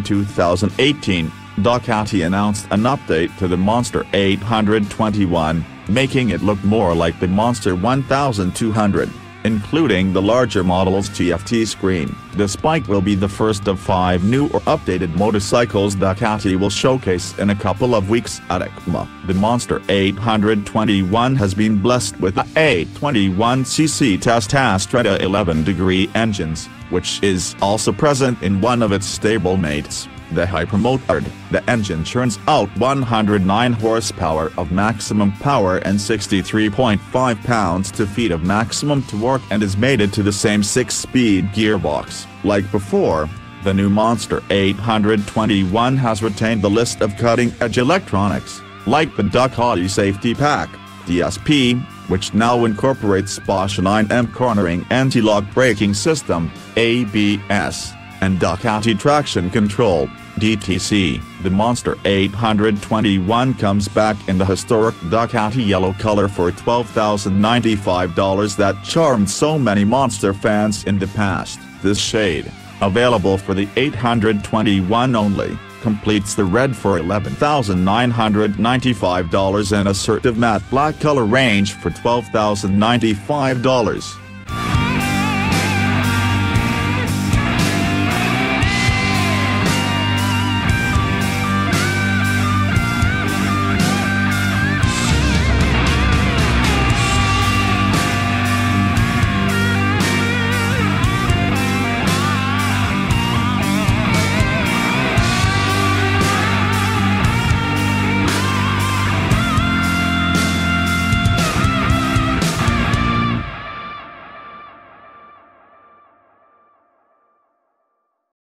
2018, Ducati announced an update to the Monster 821, making it look more like the Monster 1200 including the larger model's TFT screen. The Spike will be the first of five new or updated motorcycles that Ducati will showcase in a couple of weeks at EICMA. The Monster 821 has been blessed with a 821cc Testa Stretta 11-degree engines, which is also present in one of its stablemates the Hypermotard. The engine churns out 109 horsepower of maximum power and 63.5 pounds-to-feet of maximum torque and is mated to the same 6-speed gearbox. Like before, the new Monster 821 has retained the list of cutting-edge electronics, like the Ducati Safety Pack, DSP, which now incorporates Bosch 9M cornering anti-lock braking system, ABS and Ducati Traction Control, DTC. The Monster 821 comes back in the historic Ducati yellow color for $12,095 that charmed so many Monster fans in the past. This shade, available for the 821 only, completes the red for $11,995 and assertive matte black color range for $12,095.